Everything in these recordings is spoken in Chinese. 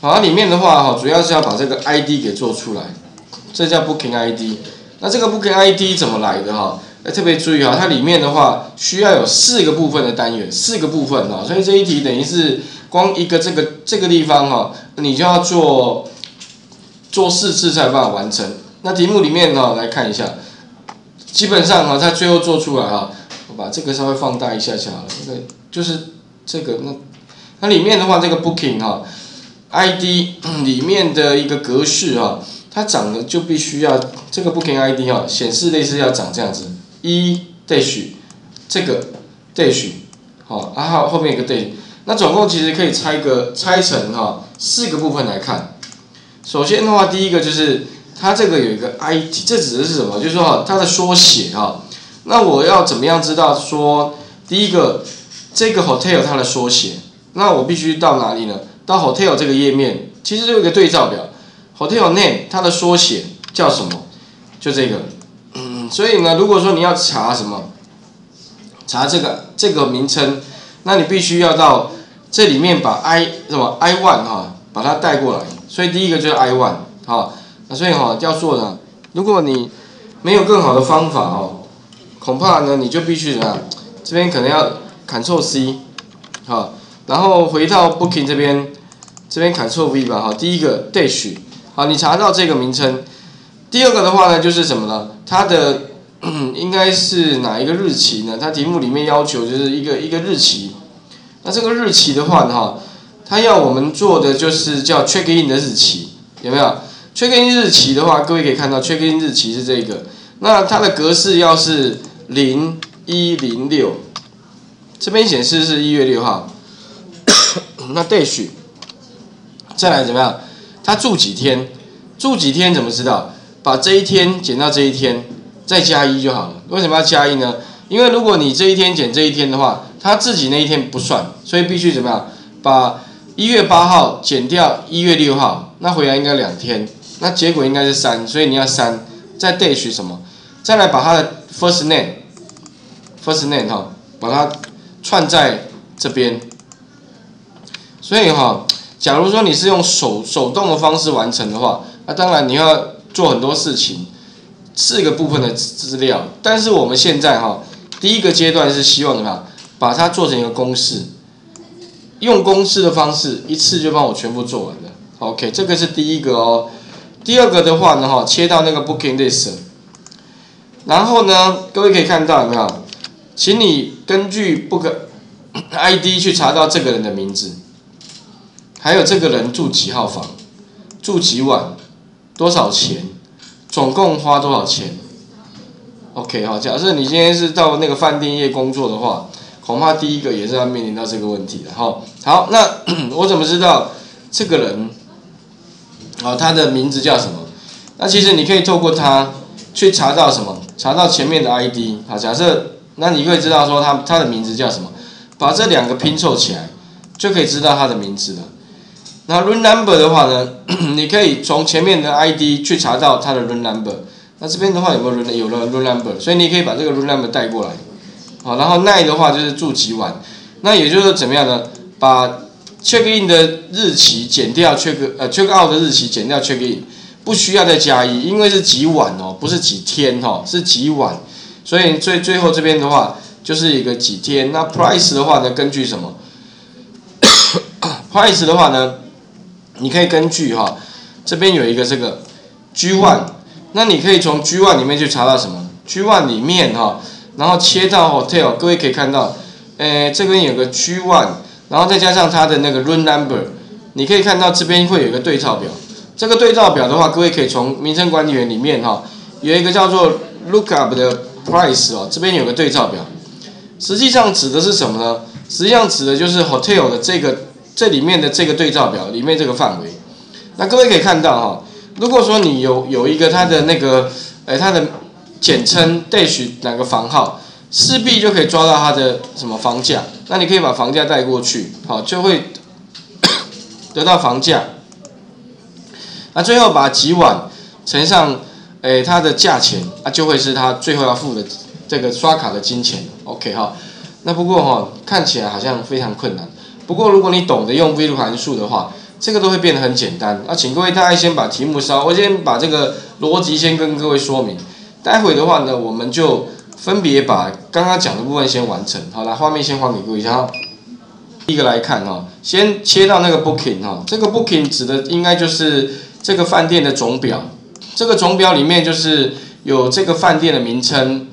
好，它里面的话哈，主要是要把这个 ID 给做出来，这叫 Booking ID。那这个 Booking ID 怎么来的哈？要特别注意啊，它里面的话需要有四个部分的单元，四个部分哈，所以这一题等于是光一个这个这个地方哈，你就要做做四次才有办法完成。那题目里面呢，来看一下，基本上哈，它最后做出来哈，我把这个稍微放大一下下好了，这个就是这个那它里面的话，这个 Booking 哈 ID 里面的一个格式哈，它长得就必须要这个 Booking ID 哈，显示类似要长这样子。一 dash 这个 dash 好，然后后面一个 dash，那总共其实可以拆个拆成哈四个部分来看。首先的话，第一个就是它这个有一个 ID，这指的是什么？就是说它的缩写哈。那我要怎么样知道说第一个这个 hotel 它的缩写？那我必须到哪里呢？到 hotel 这个页面，其实就有一个对照表，hotel name 它的缩写叫什么？就这个。嗯所以呢，如果说你要查什么，查这个这个名称，那你必须要到这里面把 I 什么 I one 哈，把它带过来。所以第一个就是 I one 哈，那所以哈要做的，如果你没有更好的方法哦，恐怕呢你就必须怎么样，这边可能要 Ctrl C 好，然后回到 Booking 这边，这边 Ctrl V 吧哈。第一个 Dash 好，你查到这个名称。第二个的话呢，就是什么呢？它的 应该是哪一个日期呢？它题目里面要求就是一个一个日期。那这个日期的话呢，哈，它要我们做的就是叫 check in 的日期，有没有？check in 日期的话，各位可以看到 check in 日期是这个。那它的格式要是零一零六，这边显示是一月六号。那 dash 再来怎么样？他住几天？住几天怎么知道？把这一天减到这一天，再加一就好了。为什么要加一呢？因为如果你这一天减这一天的话，他自己那一天不算，所以必须怎么样？把一月八号减掉一月六号，那回来应该两天，那结果应该是三，所以你要三再 dash 什么？再来把它的 first name，first name 哈，把它串在这边。所以哈，假如说你是用手手动的方式完成的话，那当然你要。做很多事情，四个部分的资料，但是我们现在哈，第一个阶段是希望什么？把它做成一个公式，用公式的方式一次就帮我全部做完了。OK，这个是第一个哦。第二个的话呢哈，切到那个 Booking List，然后呢，各位可以看到有没有？请你根据 Book ID 去查到这个人的名字，还有这个人住几号房，住几晚。多少钱？总共花多少钱？OK 哈，假设你今天是到那个饭店业工作的话，恐怕第一个也是要面临到这个问题的哈。好，那 我怎么知道这个人啊他的名字叫什么？那其实你可以透过他去查到什么？查到前面的 ID 好，假设那你会知道说他他的名字叫什么？把这两个拼凑起来，就可以知道他的名字了。那 run number 的话呢，你可以从前面的 ID 去查到它的 run number。那这边的话有没有 run 有了 run number，所以你可以把这个 run number 带过来。好，然后 night 的话就是住几晚。那也就是怎么样呢？把 check in 的日期减掉 check 呃 check out 的日期减掉 check in，不需要再加一，因为是几晚哦，不是几天哦，是几晚。所以最最后这边的话就是一个几天。那 price 的话呢，根据什么？price 的话呢？你可以根据哈，这边有一个这个 G one，那你可以从 G one 里面去查到什么？G one 里面哈，然后切到 hotel，各位可以看到，诶，这边有个 G one，然后再加上它的那个 room number，你可以看到这边会有一个对照表。这个对照表的话，各位可以从名称管理员里面哈，有一个叫做 lookup 的 price 哦，这边有个对照表。实际上指的是什么呢？实际上指的就是 hotel 的这个。这里面的这个对照表里面这个范围，那各位可以看到哈，如果说你有有一个它的那个，哎，它的简称 dash 哪个房号，势必就可以抓到它的什么房价，那你可以把房价带过去，好，就会得到房价。那最后把几晚乘上，哎，它的价钱，啊，就会是它最后要付的这个刷卡的金钱，OK 哈。那不过哈，看起来好像非常困难。不过，如果你懂得用 VLOOKUP 函数的话，这个都会变得很简单。那请各位大家先把题目烧，我先把这个逻辑先跟各位说明。待会的话呢，我们就分别把刚刚讲的部分先完成。好了，画面先还给各位一下。第一个来看哈，先切到那个 booking 哈，这个 booking 指的应该就是这个饭店的总表。这个总表里面就是有这个饭店的名称，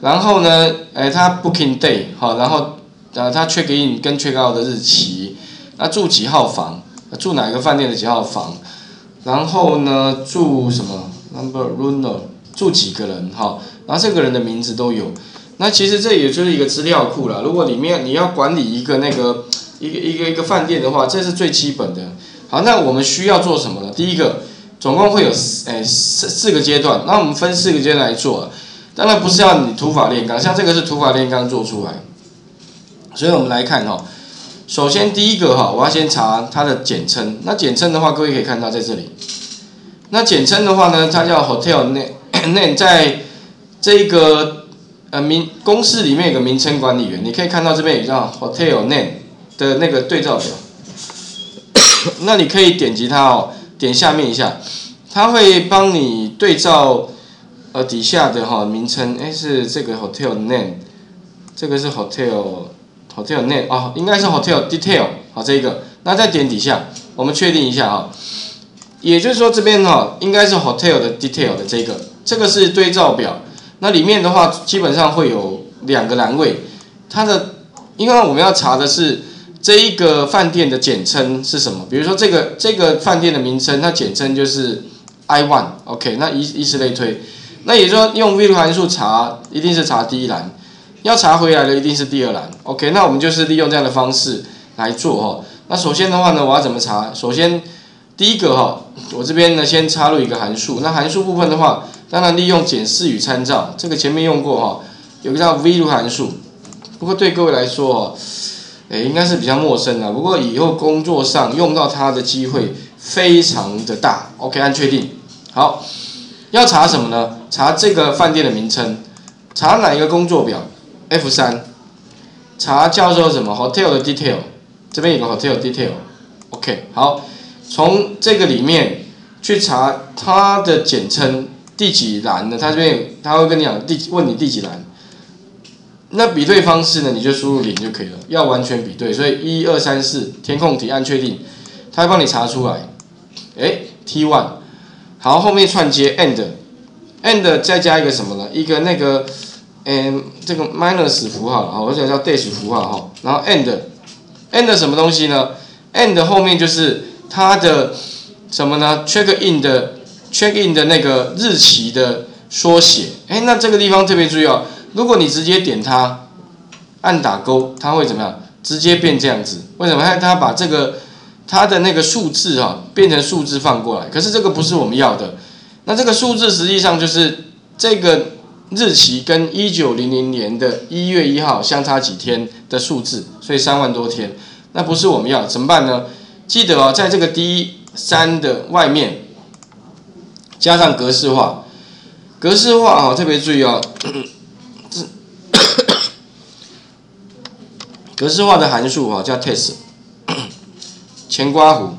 然后呢，哎，它 booking day 好，然后呃，它 check in 跟缺告的日期，那住几号房，住哪个饭店的几号房，然后呢，住什么 number room 住几个人哈，然后这个人的名字都有。那其实这也就是一个资料库了。如果里面你要管理一个那个一个一个一个饭店的话，这是最基本的。好，那我们需要做什么呢？第一个，总共会有四诶四四个阶段。那我们分四个阶段来做。当然不是要你土法炼钢，像这个是土法炼钢做出来。所以我们来看哈，首先第一个哈，我要先查它的简称。那简称的话，各位可以看到在这里。那简称的话呢，它叫 hotel name name，在这个。呃，名公司里面有个名称管理员，你可以看到这边有叫 hotel name 的那个对照表，那你可以点击它哦，点下面一下，它会帮你对照呃底下的哈名称，哎是这个 hotel name，这个是 hotel hotel name 哦，应该是 hotel detail 好这一个，那再点底下，我们确定一下啊，也就是说这边哈应该是 hotel 的 detail 的这个，这个是对照表。那里面的话，基本上会有两个栏位，它的，因为我们要查的是这一个饭店的简称是什么，比如说这个这个饭店的名称，它简称就是 I one，OK，那以以此类推，那也就是说用 VLOOKUP 函数查，一定是查第一栏，要查回来的一定是第二栏，OK，那我们就是利用这样的方式来做哈。那首先的话呢，我要怎么查？首先第一个哈，我这边呢先插入一个函数，那函数部分的话。当然，利用检视与参照，这个前面用过哈，有个叫 VLOOKUP 函数，不过对各位来说哦，诶，应该是比较陌生的。不过以后工作上用到它的机会非常的大。OK，按确定。好，要查什么呢？查这个饭店的名称，查哪一个工作表？F 三，查叫做什么？Hotel 的 detail，这边有个 Hotel detail。OK，好，从这个里面去查它的简称。第几栏呢？他这边他会跟你讲第问你第几栏，那比对方式呢？你就输入零就可以了。要完全比对，所以一二三四填空题按确定，他会帮你查出来。哎，T one，好，后面串接 end，end 再加一个什么呢？一个那个嗯，这个 minus 符号，好，或者叫 dash 符号哈。然后 end，end 什么东西呢？end 后面就是它的什么呢？check in 的。check in 的那个日期的缩写，哎，那这个地方特别注意哦。如果你直接点它，按打勾，它会怎么样？直接变这样子。为什么？它它把这个它的那个数字哈变成数字放过来。可是这个不是我们要的。那这个数字实际上就是这个日期跟一九零零年的一月一号相差几天的数字，所以三万多天。那不是我们要，怎么办呢？记得哦，在这个 D 三的外面。加上格式化，格式化啊，特别注意哦。格式化的函数啊叫 test，前刮弧，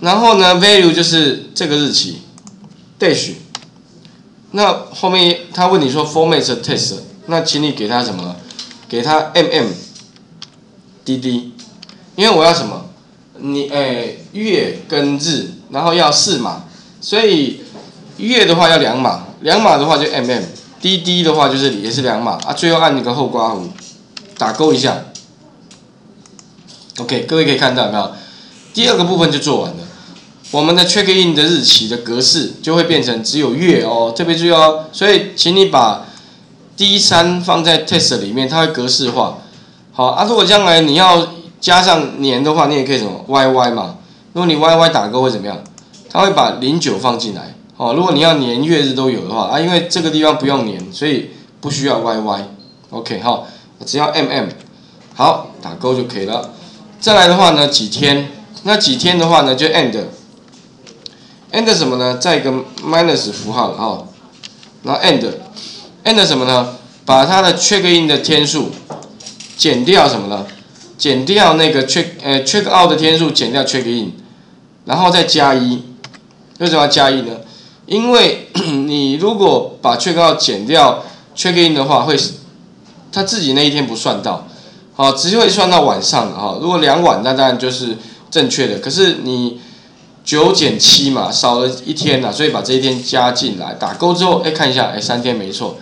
然后呢 value 就是这个日期，dash，那后面他问你说 format test，那请你给他什么？给他 mm，滴滴，因为我要什么？你诶月跟日，然后要四码。所以月的话要两码，两码的话就 mm，d d 的话就是也是两码啊。最后按那个后刮弧，打勾一下。OK，各位可以看到没有？第二个部分就做完了。我们的 check in 的日期的格式就会变成只有月哦，特别注意哦。所以请你把 D 三放在 test 里面，它会格式化。好啊，如果将来你要加上年的话，你也可以什么 YY 嘛。如果你 YY 打勾会怎么样？它会把零九放进来，哦，如果你要年月日都有的话啊，因为这个地方不用年，所以不需要 YY，OK 哈，只要 MM，好，打勾就可以了。再来的话呢，几天？那几天的话呢，就 end end 什么呢？再一个 minus 符号哈，然后 end，end 什么呢？把它的 check in 的天数减掉什么呢？减掉那个 check 呃 check out 的天数，减掉 check in，然后再加一。为什么要加一呢？因为 你如果把 check out 减掉 check in 的话，会他自己那一天不算到，好，只会算到晚上的哈。如果两晚，那当然就是正确的。可是你九减七嘛，少了一天呐，所以把这一天加进来，打勾之后，哎，看一下，哎，三天没错。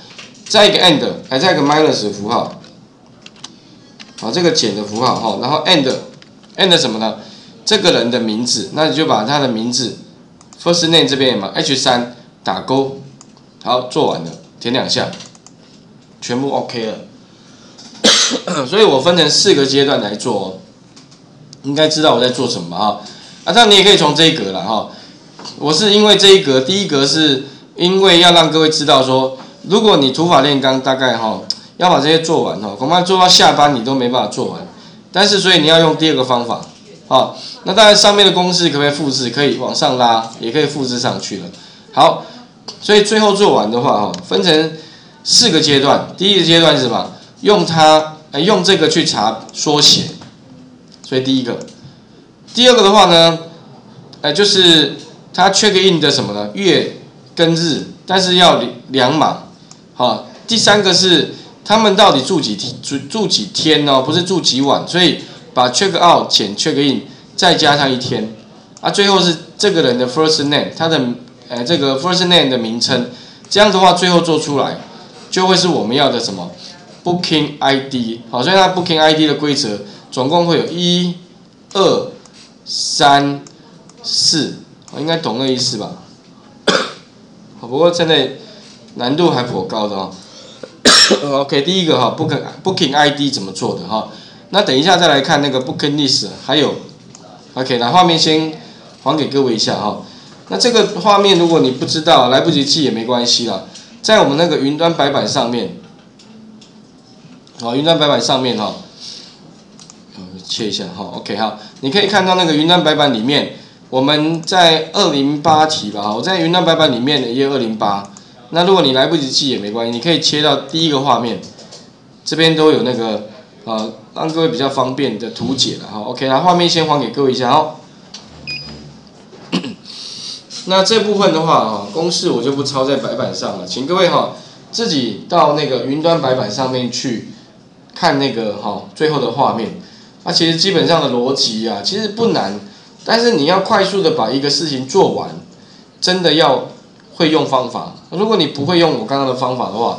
再一个 and，还再一个 minus 符号，好，这个减的符号哈，然后 and，and 什么呢？这个人的名字，那你就把他的名字 first name 这边嘛，H 三打勾，好，做完了，填两下，全部 OK 了。所以我分成四个阶段来做，哦，应该知道我在做什么啊？啊，这样你也可以从这一格了哈。我是因为这一格，第一格是因为要让各位知道说。如果你土法炼钢，大概哈要把这些做完哈，恐怕做到下班你都没办法做完。但是所以你要用第二个方法，啊，那当然上面的公式可不可以复制？可以往上拉，也可以复制上去了。好，所以最后做完的话哈，分成四个阶段。第一个阶段是什么？用它，用这个去查缩写。所以第一个，第二个的话呢，哎，就是它 check in 的什么呢？月跟日，但是要两码。好，第三个是他们到底住几天？住住几天呢？不是住几晚，所以把 check out 减 check in 再加上一天，啊，最后是这个人的 first name，他的呃这个 first name 的名称，这样的话最后做出来就会是我们要的什么 booking ID，好，所以它 booking ID 的规则总共会有一、二、三、四，我应该懂那意思吧？好，不过现在。难度还颇高的哦。OK，第一个哈，Booking Booking ID 怎么做的哈？那等一下再来看那个 Booking List，还有 OK，那画面先还给各位一下哈。那这个画面如果你不知道，来不及记也没关系啦，在我们那个云端白板上面，好，云端白板上面哈，切一下哈，OK 好，你可以看到那个云端白板里面，我们在二零八题吧，我在云端白板里面的页二零八。那如果你来不及记也没关系，你可以切到第一个画面，这边都有那个呃，让各位比较方便的图解了哈。OK，那画面先还给各位一下哦。那这部分的话啊，公式我就不抄在白板上了，请各位哈自己到那个云端白板上面去看那个哈最后的画面。那其实基本上的逻辑啊，其实不难，但是你要快速的把一个事情做完，真的要。会用方法，如果你不会用我刚刚的方法的话，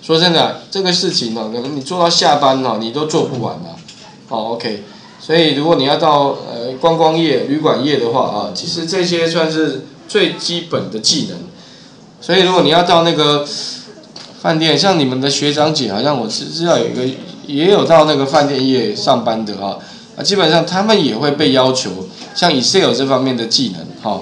说真的，这个事情呢，可能你做到下班呢，你都做不完的。哦，OK，所以如果你要到呃观光业、旅馆业的话啊，其实这些算是最基本的技能。所以如果你要到那个饭店，像你们的学长姐，好像我知知道有一个也有到那个饭店业上班的啊，啊，基本上他们也会被要求像 Excel 这方面的技能，哈。